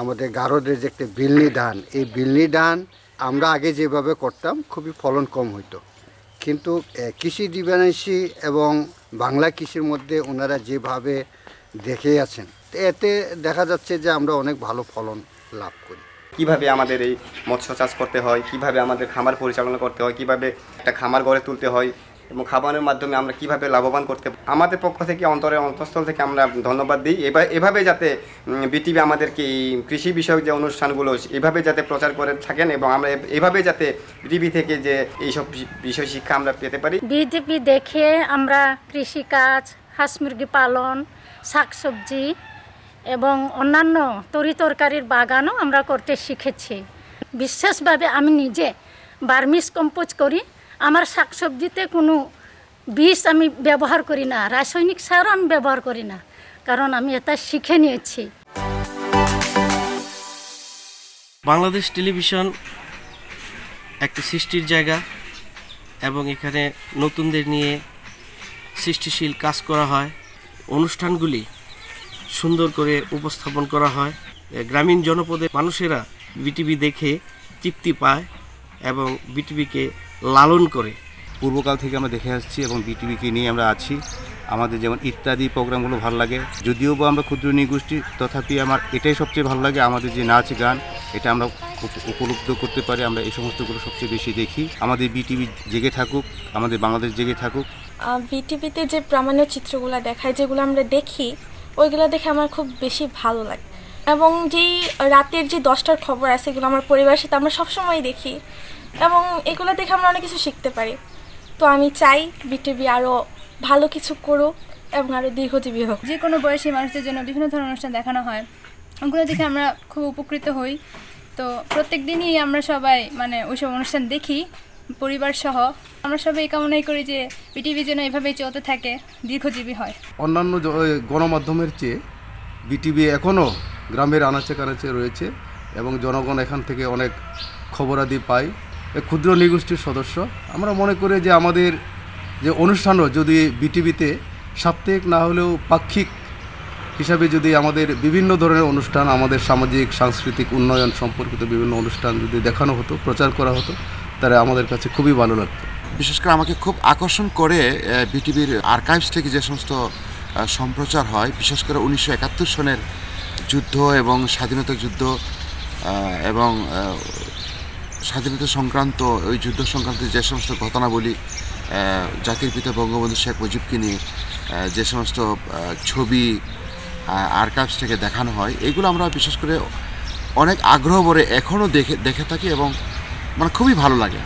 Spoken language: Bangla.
আমাদের গারদের যে একটা বিলনি ধান এই বিলনি ধান আমরা আগে যেভাবে করতাম খুবই ফলন কম হইতো। কিন্তু কৃষি জীবনাশী এবং বাংলা কৃষির মধ্যে ওনারা যেভাবে দেখে আছেন, এতে দেখা যাচ্ছে যে আমরা অনেক ভালো ফলন লাভ করি। কীভাবে আমাদের এই মৎস্য চাষ করতে হয়, কীভাবে আমাদের খামার পরিচালনা করতে হয়, কীভাবে একটা খামার গড়ে তুলতে হয় এবং খাবারের মাধ্যমে আমরা কীভাবে লাভবান করতে। আমাদের পক্ষ থেকে, অন্তরের অন্তঃস্থল থেকে আমরা ধন্যবাদ দিই। এবার এভাবে যাতে বিটিভি আমাদেরকে এই কৃষি বিষয়ক যে অনুষ্ঠানগুলো, এভাবে যাতে প্রচার করে থাকেন এবং আমরা এভাবে যাতে বিটিভি থেকে যে এইসব বিষয় শিক্ষা আমরা পেতে পারি। বিজেপি দেখে আমরা কৃষিকাজ হাঁস মুরগি পালন, শাকসবজি এবং অন্যান্য তরি তরকারির বাগানও আমরা করতে শিখেছি। বিশেষভাবে আমি নিজে বার্মিস কম্পোজ করি। আমার শাকসবজিতে কোনো বিষ আমি ব্যবহার করি না, রাসায়নিক সারও আমি ব্যবহার করি না, কারণ আমি এটা শিখে নিয়েছি। বাংলাদেশ টেলিভিশন একটা সৃষ্টির জায়গা এবং এখানে নতুনদের নিয়ে সৃষ্টিশীল কাজ করা হয়। অনুষ্ঠানগুলি সুন্দর করে উপস্থাপন করা হয়। গ্রামীণ জনপদের মানুষেরা বিটিভি দেখে তৃপ্তি পায় এবং বিটিভিকে লালন করে। পূর্বকাল থেকে আমরা দেখে আসছি এবং বিটিভিকে নিয়ে আমরা আছি। আমাদের যেমন ইত্যাদি প্রোগ্রামগুলো ভালো লাগে। যদিও বা আমরা ক্ষুদ্র নৃগোষ্ঠী তথাপি আমার এটাই সবচেয়ে ভালো লাগে আমাদের যে নাচ গান এটা আমরা উপলব্ধ করতে পারি আমরা এই সমস্তগুলো সবচেয়ে বেশি দেখি। আমাদের বিটিভি জেগে থাকুক আমাদের বাংলাদেশ জেগে থাকুক। বিটিভিতে যে প্রামাণ্য চিত্রগুলো দেখায় যেগুলো আমরা দেখি ওইগুলো দেখে আমার খুব বেশি ভালো লাগে। এবং যেই রাতের যে দশটার খবর আছে এগুলো আমার পরিবারের সাথে আমরা সবসময় দেখি। এবং এগুলো দেখে আমরা অনেক কিছু শিখতে পারি। তো আমি চাই বিটিভি আরও ভালো কিছু করুক এবং আরও দীর্ঘজীবী হোক। যে কোনো বয়সী মানুষদের জন্য বিভিন্ন ধরনের অনুষ্ঠান দেখানো হয়। ওগুলো দেখে আমরা খুব উপকৃত হই। তো প্রত্যেক দিনই আমরা সবাই মানে ওইসব অনুষ্ঠান দেখি পরিবার সহ। আমরা সবাই এই কামনাই করি যে বিটিভি যেন এভাবেই চলতে থাকে দীর্ঘজীবী হয়। অন্যান্য গণমাধ্যমের চেয়ে বিটিভি এখনও গ্রামের আনাচে কানাচে রয়েছে এবং জনগণ এখান থেকে অনেক খবরাদি পায়। ক্ষুদ্র নিগোষ্ঠীর সদস্য। আমরা মনে করি যে আমাদের যে অনুষ্ঠানও যদি বিটিভিতে সাপ্তাহিক না হলেও পাক্ষিক হিসাবে যদি আমাদের বিভিন্ন ধরনের অনুষ্ঠান, আমাদের সামাজিক, সাংস্কৃতিক উন্নয়ন সম্পর্কিত বিভিন্ন অনুষ্ঠান যদি দেখানো হতো, প্রচার করা হতো, তাহলে আমাদের কাছে খুবই ভালো লাগতো। বিশেষ করে আমাকে খুব আকর্ষণ করে বিটিভির আর্কাইভস থেকে যে সমস্ত সম্প্রচার হয়, বিশেষ করে উনিশশো একাত্তর সনের যুদ্ধ এবং স্বাধীনতা যুদ্ধ এবং স্বাধীনতা সংক্রান্ত, ওই যুদ্ধ সংক্রান্ত যে সমস্ত ঘটনাবলী জাতির পিতা বঙ্গবন্ধু শেখ মুজিবকে নিয়ে যে সমস্ত ছবি আর্কাইভস থেকে দেখানো হয়, এগুলো আমরা বিশেষ করে অনেক আগ্রহ ভরে এখনও দেখে দেখে থাকি এবং মানে খুবই ভালো লাগে।